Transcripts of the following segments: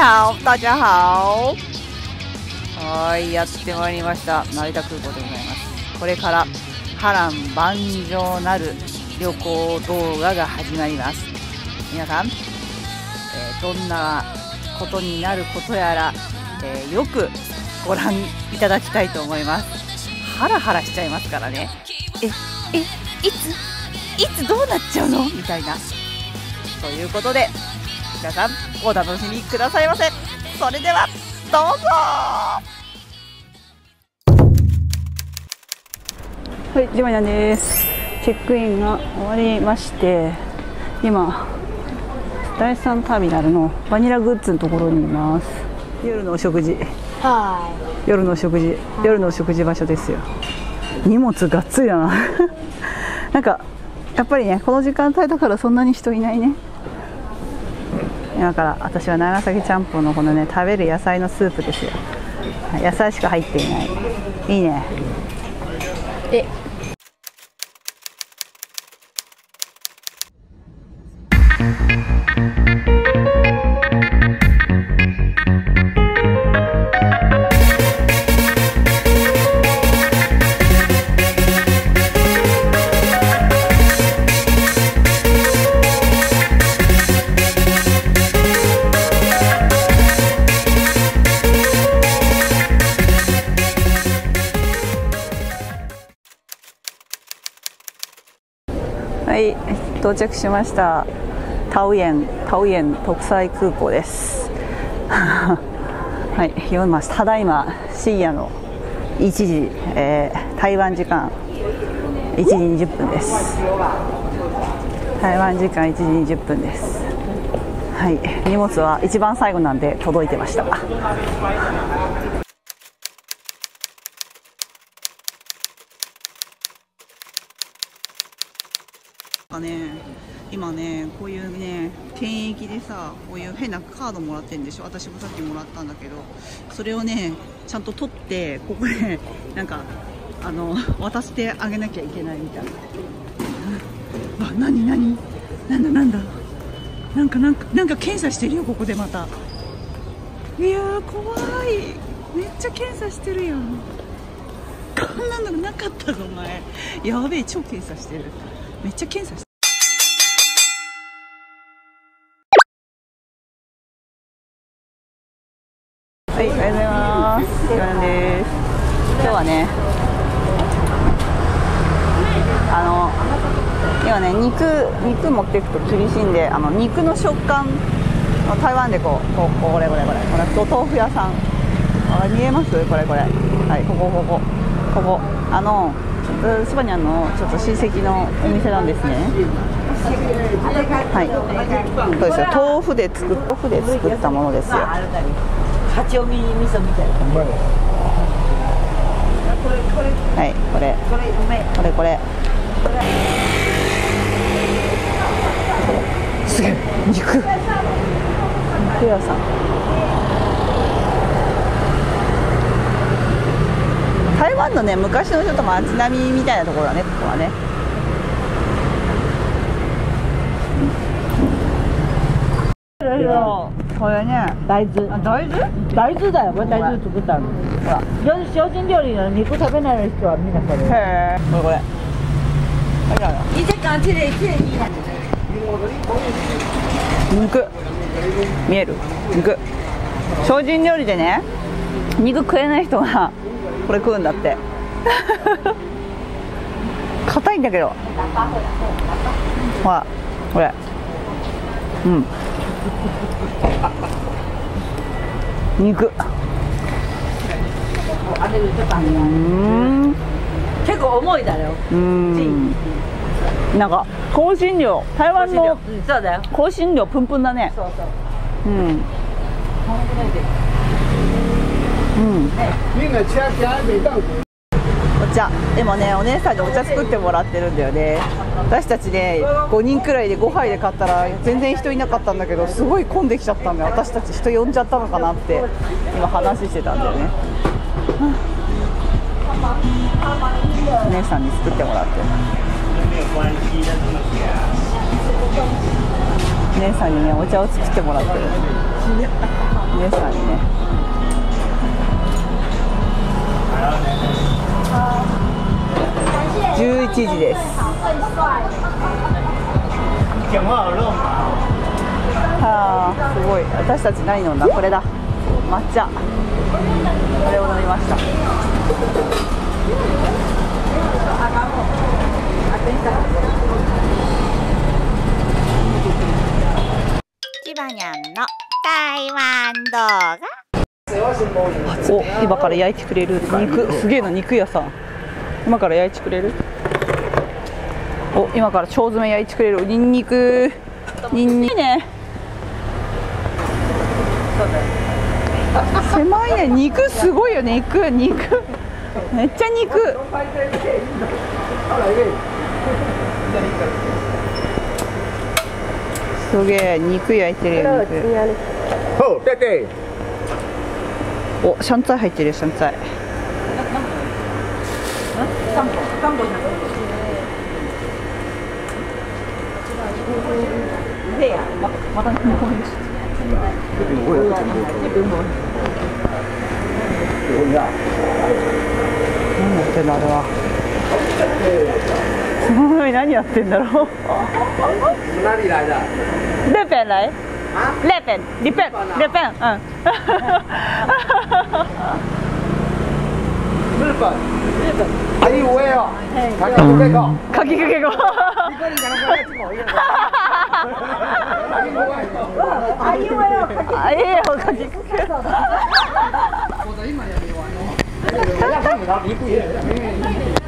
好大家好。はいやってまいりました。成田空港でございます。これから波乱万丈なる旅行動画が始まります。皆さん、えー、どんなことになることやら、えー、よくご覧いただきたいと思います。ハラハラしちゃいますからね。ええいついつどうなっちゃうの？みたいな。ということで皆さんお楽しみくださいませ。それではどうぞ。はいジョイナです。チェックインが終わりまして今第3ターミナルのバニラグッズのところにいます。夜のお食事。はい。夜のお食事。夜のお食事場所ですよ。荷物がっつりだな。なんかやっぱりねこの時間帯だからそんなに人いないね今から私は長崎ちゃんぽんのこのね食べる野菜のスープですよ。野菜しか入っていない。いいね。え到着しました。タウエンタウエン国際空港です。はい読みます。ただいま深夜の1時、えー、台湾時間1時20分です。台湾時間1時20分です。はい荷物は一番最後なんで届いてました。ね今ねこういうね検疫でさこういう変なカードもらってるんでしょ？私もさっきもらったんだけどそれをねちゃんと取ってここでなんかあの渡してあげなきゃいけないみたいな。あ何何？なんだなんだ？なんかなんかなんか検査してるよここでまた。いやー怖い。めっちゃ検査してるやん。こんなのなかったぞお前。やべえ超検査してる。めっちゃ検査してる。はい、おはようございます。ヨナです。今日はね、あの今ね肉肉持っていくと厳しいんで、あの肉の食感台湾でこうこうこれこれこれこれお豆腐屋さんあ見えます？これこれはいここここここあのスパニャンのちょっと親戚のお店なんですね。はい、そうですよ。豆腐で作っ豆腐で作ったものですよ。八丁味噌みたいな。はい、これ。これうめ。これこれ。すげえ、肉。肉屋さん。台湾のね、昔のちょっと街並みみたいなところだね、ここはね。これね、大豆。あ大豆？大豆だよ。これ大豆作ったの。ほら、精進料理の肉食べない人はみんなこれ。へえ、これこれ。あれだよ。你这讲这里这里。肉見える肉精進料理でね肉食えない人がこれ食うんだって硬いんだけどほらこれうん肉。うん。結構重いだよ。うん。なんか香辛料。台湾の。香辛料。プンプンだね。そうそう。うん。うん茶。でもねお姉さんにお茶作ってもらってるんだよね。私たちね5人くらいで5杯で買ったら全然人いなかったんだけどすごい混んできちゃったんで私たち人呼んじゃったのかなって今話してたんだよね。お姉さんに作ってもらってお姉さんにねお茶を作ってもらってる。皆さんにね。11時です。はあすごい。私たち何飲んだ？これだ。抹茶。これを飲みました。お今から焼いてくれる肉。すげえな肉屋さん今から焼いてくれる？お今から腸詰め焼いてくれる。ニンニク。ニンニク。ね狭いね。肉すごいよね。肉肉。めっちゃ肉。すげえ。肉焼いてるよ肉。おシャンツァイ入ってるよシャンツァイ何やってんだあれはすごい。何やってんだろう哪里来的？レペン来レペンリペンレペンうん日本。日本。还有位哦。他讲这个。かきかけごあいいわよあいいよかきかけ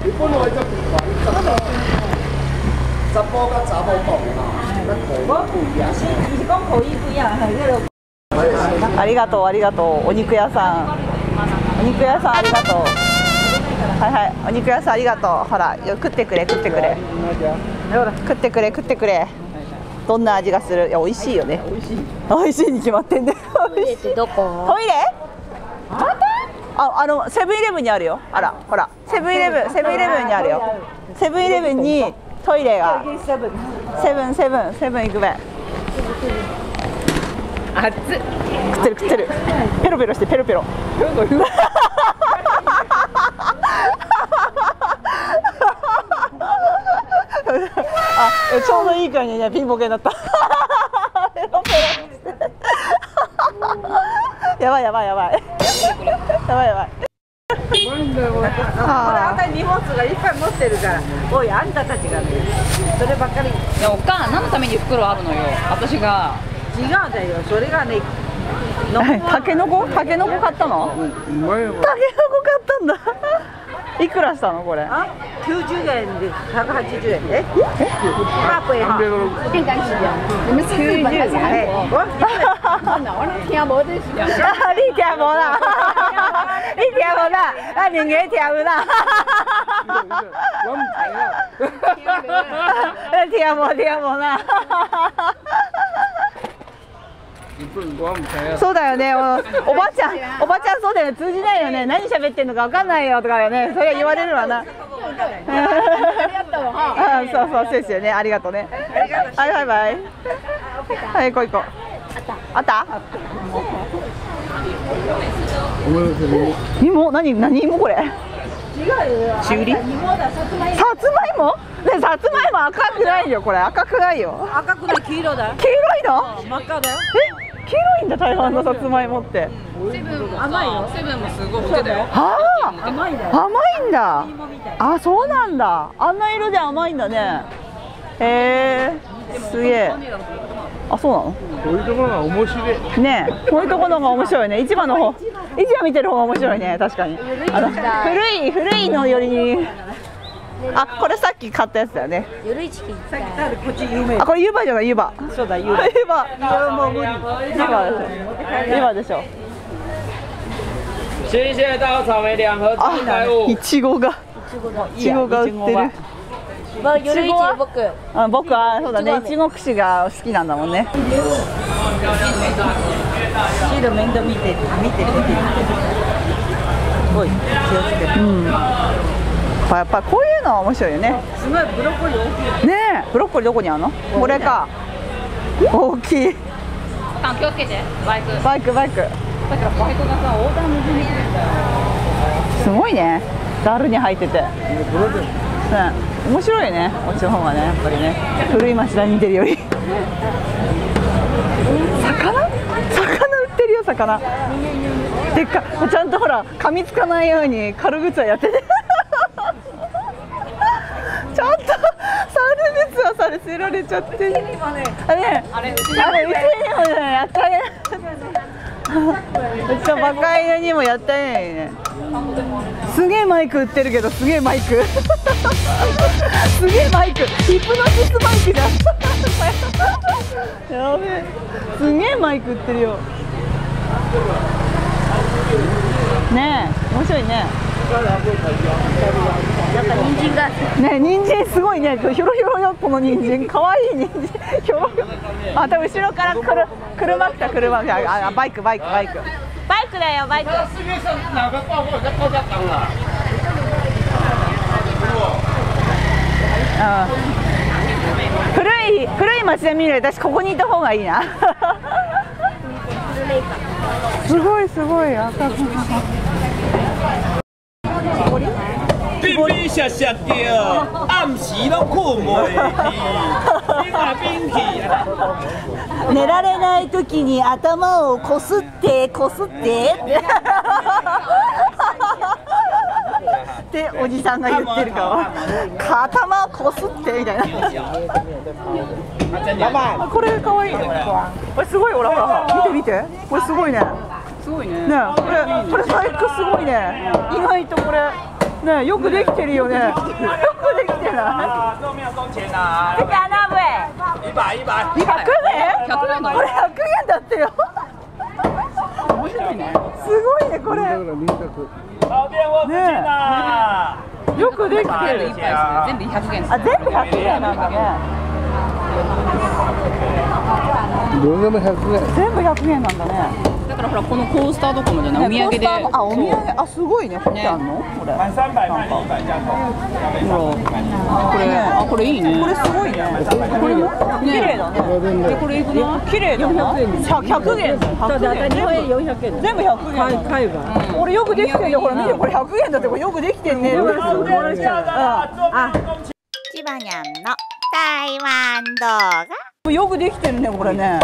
日本のはちょっと查甫甲查某讲啊，那口味不一样。你是讲口音不一样，还有ありがとうありがとうお肉屋さんお肉屋さんありがとうはいはい。お肉屋さんありがとう。ほらよ食ってくれ食ってくれ。食ってくれ食ってくれ。どんな味がする？いや美味しいよね。美味しい。に決まってんね。美味しいどこ？トイレ？ああのセブンイレブンにあるよ。あらほら。セブンイレブンセブンイレブンにあるよ。セブンイレブンにトイレが。セブンセブンセブン行くべ。熱っ。食ってる食ってる。ペロペロしてペロペロあちょうどいい感じにねピンボケになった。ペロペロしてやばいやばいやばい。やばいやばい。あんた荷物がいっぱい持ってるから。おいあんたたちがねそればっかり。いやおかん何のために袋あるのよ。私が。違うんだよ。それがねタケノコタケノコ買ったの？タケノコ買ったんだいくらしたのこれあ90円で180円え八百円变干洗的，你们是日本还是韩国？真的，我都听无这是。啊你听无啦你听无啦啊两个听无啦我唔知啊。听無聽無啦 日本我唔知啊。そうだよね。おおばちゃんおばちゃんそうだよね。通じないよね。何喋ってんのか分かんないよとかよね。それは言われるわな。あ そうそうそうですよね。ありがとうね。はいバイバイ。はい行こう行こう。あった？芋？何？何芋これ？ちゅうりさつまいも。ねさつまいも赤くないよこれ。赤くないよ。赤くない黄色だ。よ黄色いの？真っ赤だよ。え黄色いんだ台湾のさつまいもって。セブンも甘いよ。セブンもすごい売ってたよ。ああ？甘いんだよ。甘いんだ。あそうなんだ。あんな色で甘いんだね。へえ。すげえ。あそうなの？こういうところが面白い。ねえ。こういうところが面白いね。市場の方。市場見てる方が面白いね。確かに。古い古いのよりにあこれさっき買ったやつだよね。ゆるいチキンさっきこっち有名。あこれ湯葉じゃない？湯葉そうだ有名湯葉もう無理。湯葉でしょ。湯葉でしょ。谢谢稻草莓两盒あ自带物い。ちごが。いちごが売ってる。まあゆるいち僕。あ僕はそうだね。いちご串が好きなんだもんね。シール面倒見て見て見て。おい気をつけて。うんやっぱこういうのは面白いよね。すごいブロッコリー大きい。ねえブロッコリーどこにあるの？これか。大きい。間気をつけて。バイク。バイクバイク。だからバイクがさ横断無事にすごいね。ザルに入ってて、ね、面白いね。こっちの方がねやっぱりね。古い町田に似てるより。魚？魚売ってるよ魚。でっかちゃんとほら噛みつかないように軽靴はやっててちゃんと猿靴はされせられちゃって。あれあれあれうちにもねやったね。うちのバカ犬にもやったね。すげえマイク売ってるけどすげえマイク。すげえマイク。ヒプノシスマイクじゃんやべえ。すげえマイク売ってるよ。ねえ面白いね。なんか人参が。ね人参すごいね。ひょろひょろよこの人参。可愛い人参。ひょろひょろ。あ多分後ろからくる車来た車来たああバイクバイクバイク。バイクだよバイク。古い古い町で見る私ここにいた方がいいな。すごいすごい。赤く冰冰雪雪的，暗时拢困袂去，冰啊冰去啊！寝られない時に頭をこすってこすって。っておじさんが言ってるから頭こすってみたいな。あこれかわいい。ねこれすごいほらほら見て見て。これすごいね。すごいね。ねこれこれバイクすごいね。意外とこれねよくできてるよね。よくできてない。啊，都没有工钱呐，这个那位一百一百。100円これ100円だってよ。面白いね。すごいねこれ。老店我资金呐，よくできてる。全部100円あ全部100円なんだね。どれでも100円全部100円なんだねらほらこのコースターとかもじゃない？お土産で。あお土産？あすごいねこってあんの？これ。满三百卖你一百加购。これあこれいいね。これすごいね。これも？綺麗だね。でこれいくな綺麗だな。100円100円400円全部100円買えば俺よくできてるよ。ほら見てこれ100円だって。これよくできてんね。千葉にゃんの台湾動画。よくできてるねこれね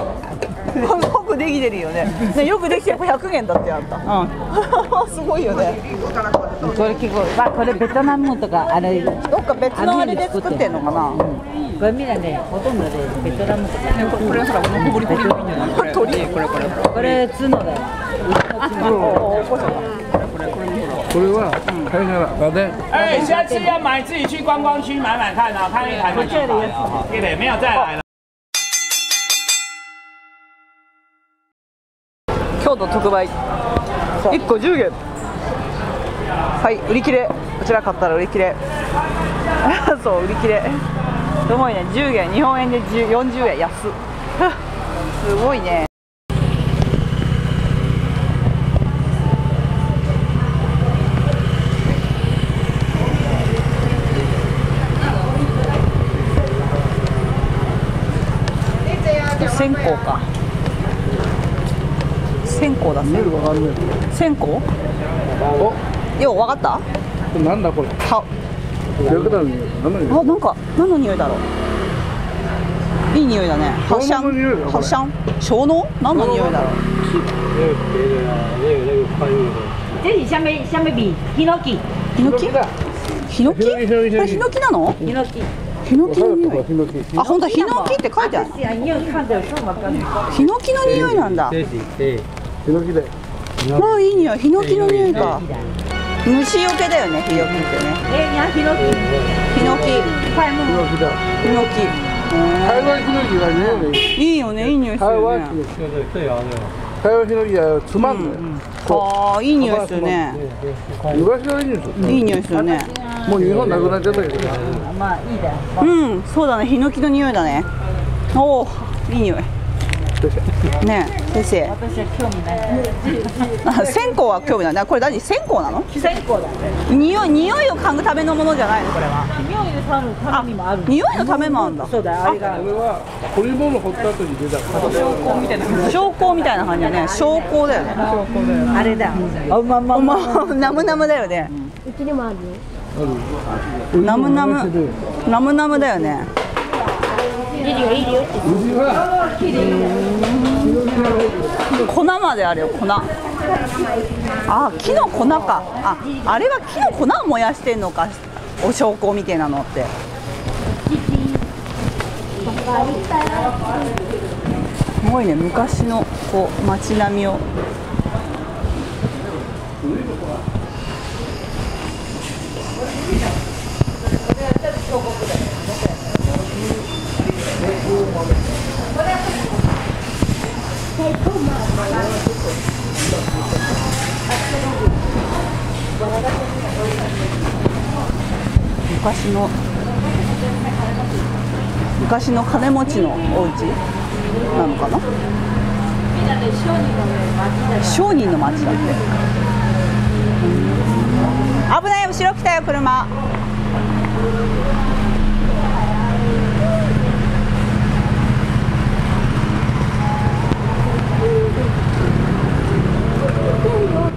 よくできてるよね。ねよくできてる。これ100円だってあった。すごいよね。これ結構、まあ、これベトナムとかあれどっか別のあれで作ってんのかな。これみんなねほとんどでベトナムとか。これほらこの小堀堀これ鳥？これこれこれこれ角だよこれは貝殻螺钿哎，下次要买自己去观光区买买看啊，看一台买几百啊，对的，没有再来了。京都特売。1個10元。はい売り切れ。こちら買ったら売り切れ。そう売り切れ。すごいね。10元。日本円で10 40円安っ。すごいね。線香か線香だ線わかんない。線香？お。よう分かった？なんだこれ。は。白だね何の匂いあなんか何の匂いだろう？いい匂いだね。発小の匂いだこれ。発香小脳何の匂いだろう？这里下面下面比ヒノキ。ヒノキ？ヒノキこれヒノキなの？ヒノキ。ヒノキの匂い？あ本当ヒノキって書いてある。ヒノキの匂いなんだヒノキで。あいい匂い。ヒノキの匂いか。虫よけだよねヒノキってね。えいやヒノキ。ヒノキ。買い物ヒノキだ。ヒノキ。台湾ヒノキはねいいよねいい匂いするよね。台湾ヒノキ台湾ヒノキはつまんないああいい匂いするね。昔からいいんですよいい匂いするね。もう日本なくなっちゃったけどまあいいだよ。うんそうだね。ヒノキの匂いだね。おおいい匂い ねえ先生。私は興味ない。あ線香は興味ない。なこれ何？線香なの？線香だ匂い匂いを嗅ぐためのものじゃないの？これは。匂いで触るためにもある。匂いのためもあるんだ。そうだあれが。これは彫り物掘った後に出たから。証拠みたいな感じ。だね。証拠だよね。あれだあうまんまんままあナムナムだよねうちにもあるナムナムナムナムだよねリリがいいよ。って粉まであるよ粉あ木の粉か。ああれは木の粉を燃やしてんのかお証拠みたいなのって。すごいね昔のこう街並みを。昔の昔の金持ちのお家？なのかな？商人の町だって。危ない後ろ来たよ車。す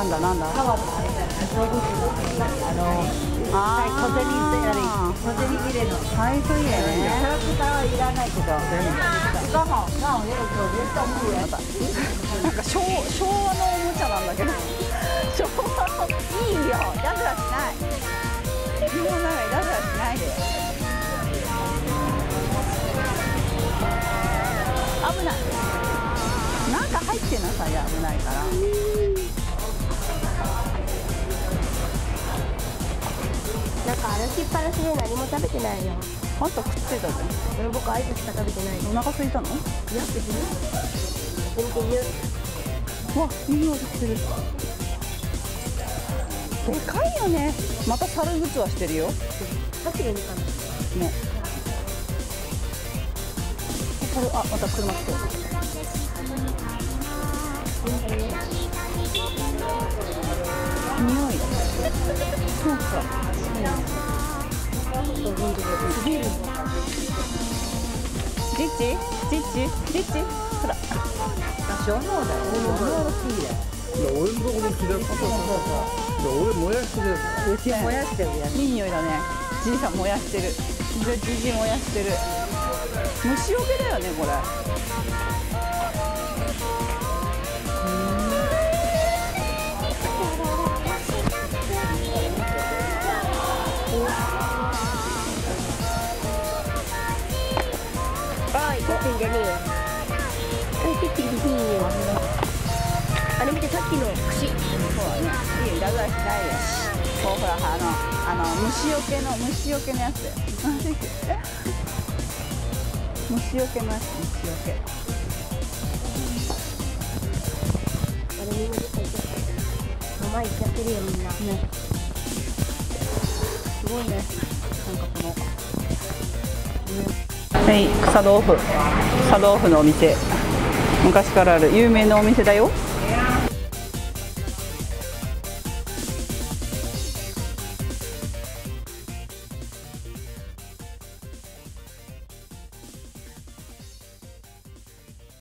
なんだなんだ？あのあ小銭入れ小銭入れの財布入れねキャラクターはいらないけど刚好刚好也有有些动物園なんか昭昭和のおもちゃなんだけど昭和のいいよいたずらしない自分の中いたずらしないで危ないなんか入ってなさい危ないからなんか歩きっぱなしで何も食べてないよ。あんた食ってたじゃんこれ僕アイスしか食べてない。お腹空いたの？いや別に全然。言うわいい匂いしてる。でかいよね。また猿靴はしてるよ。ねさっきがいいかな猿あまた車来てる。匂い。そうかジッチジッチジッチほら小脳だよ小脳好きだよ俺のところ気だ俺もやしでうち燃やしてるやいい匂いだねじいさん。燃やしてるじじじ燃やしてる虫除けだよねこれってんじゃねえよおい撮ってんじゃねえよあれ見てさっきの串そうだねいいよいたずらしないでこうほらあのあの虫除けの虫除けのやつ。だよけのやつ。虫除けあれみんなどっか行っちゃったママ行っちゃってるよみんなねすごいねなんかこのはい。草豆腐草豆腐のお店。昔からある。有名なお店だよ。